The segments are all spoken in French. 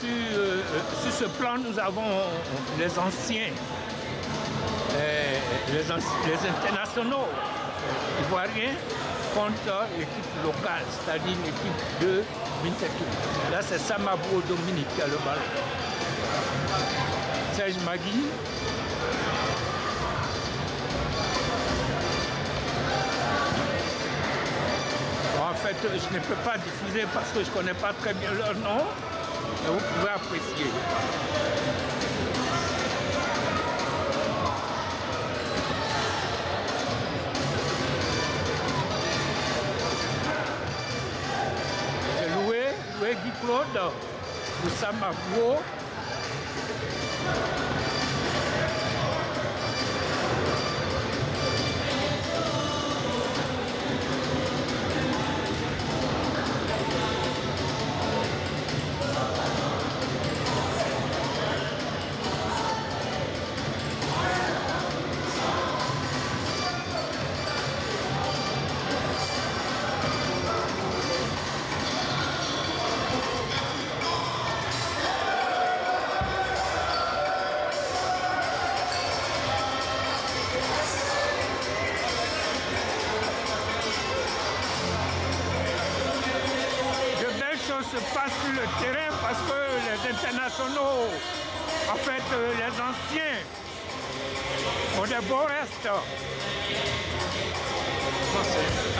sur, euh, sur ce plan, nous avons les anciens, euh, les, les internationaux ivoiriens contre l'équipe locale, c'est-à-dire l'équipe de Wintetou. Là, c'est Samabo Dominique qui a le ballon. Serge Magui. En fait, je ne peux pas diffuser parce que je ne connais pas très bien leur nom, mais vous pouvez apprécier. J'ai loué, loué Guy Claude, Oussama Bou, sur le terrain parce que les internationaux, en fait euh, les anciens, ont des beaux restes.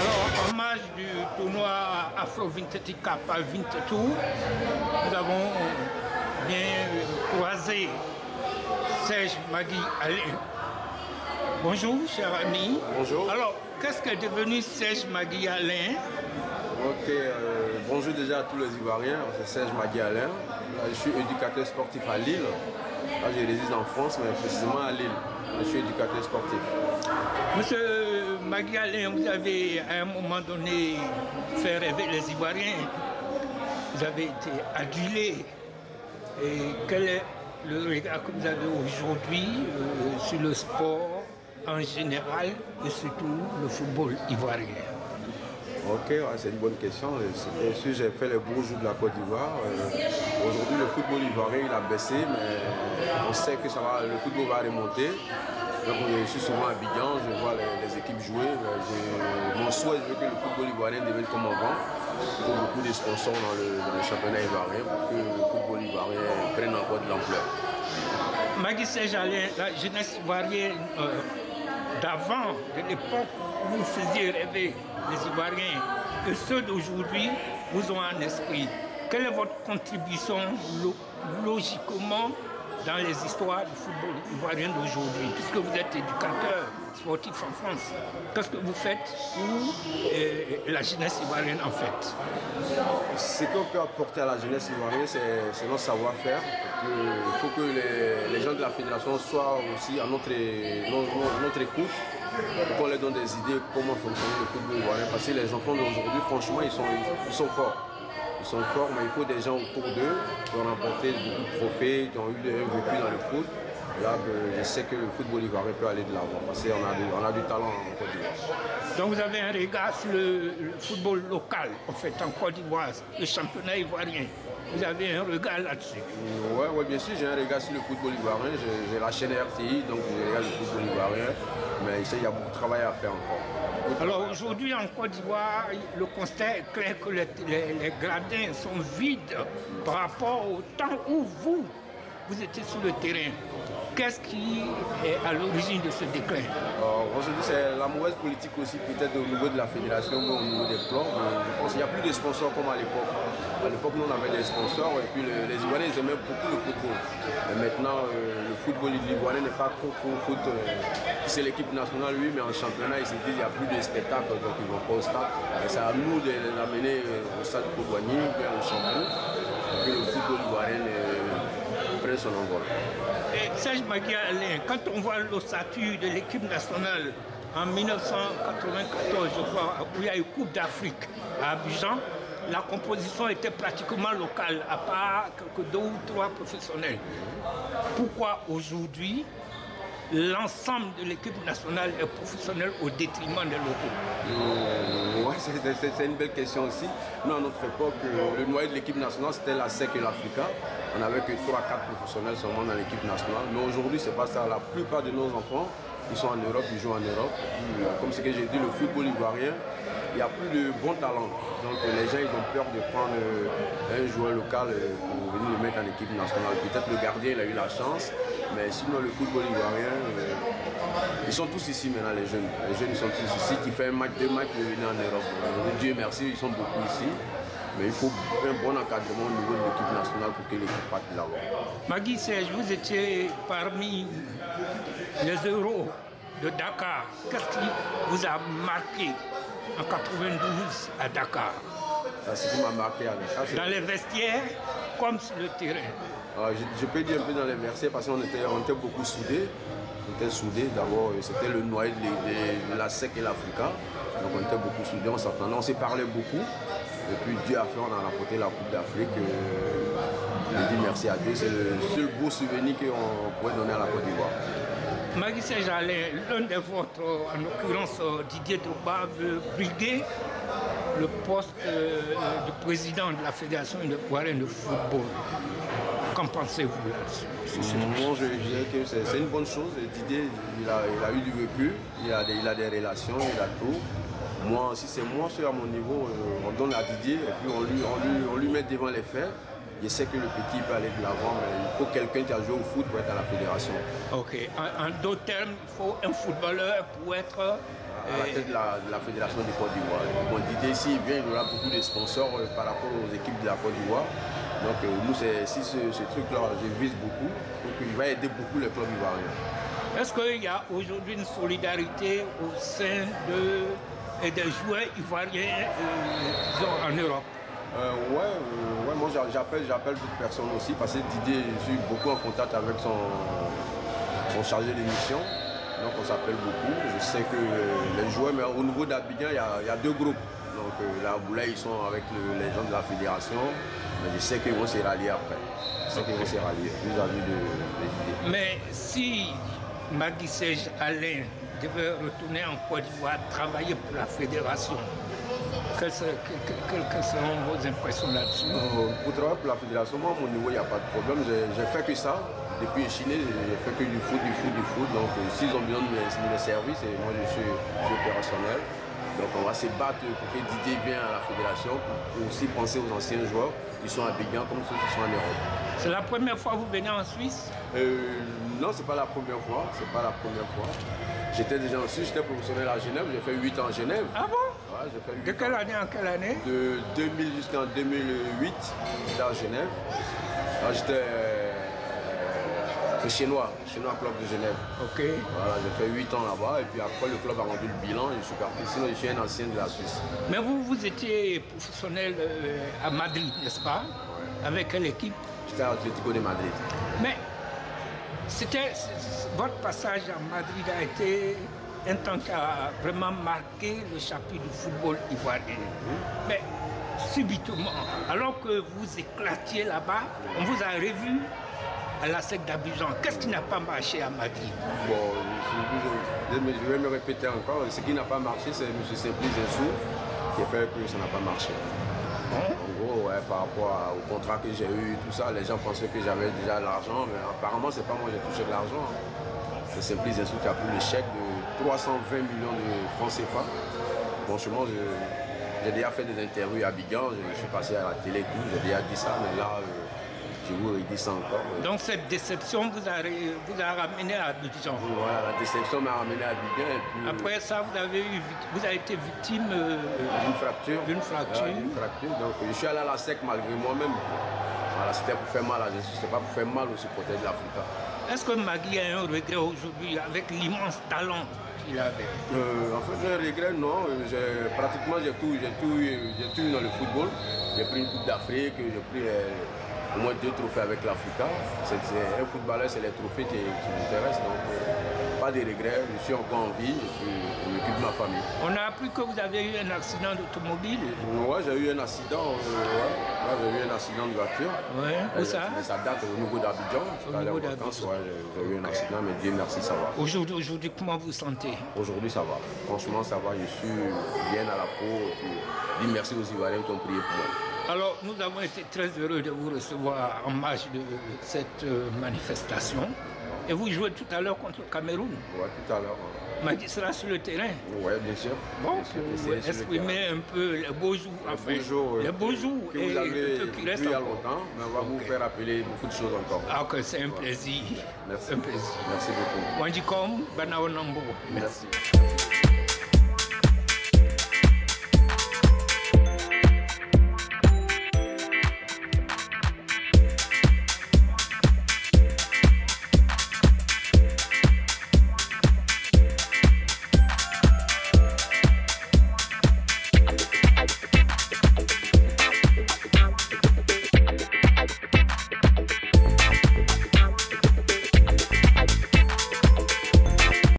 Alors, en marge du tournoi Afro Vintage Cup à Vintetou, nous avons bien croisé Serge Magui Alain. Bonjour, cher ami. Bonjour. Alors, qu'est-ce qu'est devenu Serge Magui Alain? Ok, euh, bonjour déjà à tous les Ivoiriens, c'est Serge Magui Alain. Je suis éducateur sportif à Lille. Là, je réside en France, mais précisément à Lille. Je suis éducateur sportif. Monsieur Magui Alain, vous avez à un moment donné fait rêver les Ivoiriens. Vous avez été adulé. Et quel est le regard que vous avez aujourd'hui euh, sur le sport en général et surtout le football ivoirien? Ok, c'est une bonne question. Bien sûr, j'ai fait les beaux jours de la Côte d'Ivoire. Euh, Aujourd'hui, le football ivoirien, il a baissé, mais on sait que ça va, le football va remonter. Donc, je suis souvent à Abidjan, je vois les, équipes jouer. mon souhait, je veux que le football ivoirien devienne comme avant. Il beaucoup de sponsors dans le, championnat ivoirien pour que le football ivoirien prenne encore de l'ampleur. La jeunesse ivoirienne euh, d'avant, de l'époque vous faisiez rêver les Ivoiriens, et ceux d'aujourd'hui vous ont en esprit. Quelle est votre contribution lo- logiquement dans les histoires du football ivoirien d'aujourd'hui, puisque vous êtes éducateur sportif en France Qu'est-ce que vous faites pour euh, la jeunesse ivoirienne en fait? Ce qu'on peut apporter à la jeunesse ivoirienne, c'est notre savoir-faire. Il faut que les, gens de la fédération soient aussi à notre, écoute qu'on leur donne des idées comment fonctionne le football. Parce que les enfants d'aujourd'hui, franchement, ils sont, ils sont forts. Ils sont forts, mais il faut des gens autour d'eux qui ont remporté beaucoup de trophées, qui ont eu un vécu dans le foot. Là, que je sais que le football ivoirien peut aller de l'avant parce qu'on a, du- on a du talent en Côte d'Ivoire. Donc vous avez un regard sur le, le football local, en fait, en Côte d'Ivoire, le championnat ivoirien. Vous avez un regard là-dessus. Ouais, ouais, bien sûr, j'ai un regard sur le football ivoirien. J'ai la chaîne RTI, donc je regarde le football ivoirien. Mais il y a beaucoup de travail à faire encore. Alors aujourd'hui en Côte d'Ivoire, le constat est clair que les, les- les gradins sont vides par rapport au temps où vous, vous étiez sur le terrain. Qu'est-ce qui est à l'origine de ce déclin Alors, Aujourd'hui, c'est la mauvaise politique aussi, peut-être au niveau de la fédération, mais au niveau des plans. Mais Je pense qu'il n'y a plus de sponsors comme à l'époque. À l'époque, nous, on avait des sponsors et puis le- les Ivoiriens, ils aimaient beaucoup le football. Mais maintenant, euh, le football ivoirien n'est pas trop trop foot. euh, c'est l'équipe nationale, oui, mais en championnat, ils se disent qu'il n'y a plus de spectacle, donc ils vont pas au. Et c'est à nous de l'amener euh, au stade Koudouani, bien au Chambon, pour que le football ivoirien son envol. Serge Magui Alain, quand on voit l'ossature de l'équipe nationale en 1994, je crois, où il y a eu Coupe d'Afrique à Abidjan, la composition était pratiquement locale, à part quelques deux ou trois professionnels. Pourquoi aujourd'hui l'ensemble de l'équipe nationale est professionnelle au détriment de l'autre mmh, Oui, c'est une belle question aussi. Nous, à notre époque, le noyau de l'équipe nationale, c'était la SEC et l'Africa. On n'avait que 3-4 professionnels seulement dans l'équipe nationale. Mais aujourd'hui, c'est pas ça. La plupart de nos enfants, ils sont en Europe, ils jouent en Europe. Comme ce que j'ai dit, le football ivoirien, il n'y a plus de bons talents. Donc les gens ils ont peur de prendre un joueur local pour venir le mettre en équipe nationale. Peut-être le gardien il a eu la chance, mais sinon le football ivoirien, ils sont tous ici maintenant les jeunes. Les jeunes ils sont tous ici qui font un match, deux matchs pour venir en Europe. Dieu merci, ils sont beaucoup ici. Mais il faut un bon encadrement au niveau de l'équipe nationale pour que l'équipe parte là-bas. Magui Serge, vous étiez parmi les euros de Dakar. Qu'est-ce qui vous a marqué en 92 à Dakar? Ce qui m'a marqué à Dakar, Dans les vestiaires comme sur le terrain ah, je, peux dire un peu dans les vestiaires parce qu'on était, beaucoup soudés. On était soudés. D'abord, c'était le noyau de, la SEC et l'Africa. Donc on était beaucoup soudés, on s'entendait, on s'est parlé beaucoup. Et puis Dieu a fait, on a remporté la Coupe d'Afrique. Euh, je dis merci à Dieu. C'est le seul beau souvenir qu'on pourrait donner à la Côte d'Ivoire. Magui Jalais, l'un des vôtres, en l'occurrence Didier Drogba, veut briguer le poste euh, de président de la Fédération ivoirienne de football. Qu'en pensez-vous là-dessus Moi, je dirais que c'est une bonne chose. Didier, il a, eu du vécu, il a, des, il a des relations, il a tout. Moi, si c'est moi, suis à mon niveau, euh, on donne à Didier et puis on lui, on lui, met devant les faits. Je sais que le petit peut aller de l'avant, mais il faut quelqu'un qui a joué au foot pour être à la fédération. Ok. En, d'autres termes, il faut un footballeur pour être. À la tête de la, fédération du Côte d'Ivoire. Bon, Didier, s'il vient, il aura beaucoup de sponsors euh, par rapport aux équipes de la Côte d'Ivoire. Donc, euh, nous, si ce, ce truc-là, je vise beaucoup, donc il va aider beaucoup les clubs ivoiriens. Est-ce qu'il y a aujourd'hui une solidarité au sein de des joueurs ivoiriens euh, en Europe? Euh, ouais, euh, ouais, moi j'appelle, j'appelle d'autres personnes aussi parce que Didier, je suis beaucoup en contact avec son, son chargé d'émission. Donc on s'appelle beaucoup. Je sais que les joueurs, mais au niveau d'Abidjan, il y, a deux groupes. Donc là, Boula, ils sont avec les gens de la fédération. Mais je sais qu'ils vont se rallier après. Je sais qu'ils vont se rallier vis-à-vis de, de, Mais si Magui Serge Alain devait retourner en Côte d'Ivoire travailler pour la fédération. Quelles, seront vos impressions là-dessus? Euh, Pour travailler pour la fédération, moi, à mon niveau, il n'y a pas de problème. J'ai fait que ça. Depuis Chine, j'ai fait que du foot, du foot, du foot. Donc, euh, s'ils ont besoin de mes, services, et moi, je suis, opérationnel. Donc, on va se battre pour que Didier vienne à la fédération pour aussi penser aux anciens joueurs qui sont à Béguin comme ceux qui sont en Europe. C'est la première fois que vous venez en Suisse? Euh, Non, c'est pas la première fois. C'est pas la première fois. J'étais déjà en Suisse, j'étais professionnel à Genève, j'ai fait 8 ans à Genève. Ah bon? Ouais, De quelle année en quelle année? De 2000 jusqu'en 2008, j'étais à Genève. J'étais euh, chinois, chinois club de Genève. Ok. Voilà, j'ai fait 8 ans là-bas et puis après le club a rendu le bilan et je suis parti. Sinon, je suis un ancien de la Suisse. Mais vous, vous étiez professionnel euh, à Madrid, n'est-ce pas? Avec quelle équipe? J'étais à Atlético de Madrid. Mais c'était, votre passage à Madrid a été un temps qui a vraiment marqué le chapitre du football ivoirien. Mais subitement, alors que vous éclatiez là-bas, on vous a revu à la SEC d'Abidjan. Qu'est-ce qui n'a pas marché à Madrid Bon, je, vais me répéter encore. Ce qui n'a pas marché, c'est M. Simplice Zensou qui a fait que ça n'a pas marché. Hein? En gros, par rapport au contrat que j'ai eu, tout ça, les gens pensaient que j'avais déjà l'argent, mais apparemment, c'est pas moi qui ai touché de l'argent. C'est Simplice Zensou qui a pris le chèque de 320 millions de francs CFA. Franchement, j'ai déjà fait des interviews à Bigan, je, suis passé à la télé, tout, j'ai déjà dit ça, mais là, euh, je vous redis ça encore. Donc cette déception vous a, vous a ramené à Abidjan Voilà, la déception m'a ramené à Abidjan. Après ça, vous avez, eu, vous avez été victime euh, d'une fracture. D'une fracture. fracture. Donc je suis allé à la SEC malgré moi-même. Voilà, c'était pour faire mal à Jésus, c'était pas pour faire mal aux supporters de l'Afrique. Est-ce que Magui a un regret aujourd'hui avec l'immense talent qu'il avait euh, En fait, un regret, non. Pratiquement, j'ai tout, tout, tout eu dans le football. J'ai pris une Coupe d'Afrique, j'ai pris euh, au moins deux trophées avec l'Africa. Un footballeur, c'est les trophées qui, qui m'intéressent. Donc, euh, pas de regrets, je suis encore en vie et puis je m'occupe de ma famille. On a appris que vous avez eu un accident d'automobile. Ouais, j'ai eu un accident, ouais. J'ai eu un accident de voiture. Ouais, où ça? Mais ça date au niveau d'Abidjan. Au niveau d'Abidjan. ouais, j'ai eu un accident, mais Dieu merci, ça va. Aujourd'hui, aujourd'hui, comment vous sentez? Aujourd'hui, ça va. Franchement, ça va. Je suis bien à la peau. Et puis, dis merci aux Ivoiriens qui ont prié pour moi. Alors, nous avons été très heureux de vous recevoir en marge de cette euh, manifestation. Et vous jouez tout à l'heure contre le Cameroun. Ouais, tout à l'heure. Magistrat sur le terrain. Ouais, bien sûr. Bon, exprimer un peu les beaux jours, enfin, Les beaux jours, euh, les beaux jours que et vous avez qui il reste y a longtemps, mais on va vous faire appeler beaucoup de choses encore. Ah, que c'est un plaisir. Merci. Un plaisir. Merci beaucoup. Wanjikom, Banaonambo. Merci.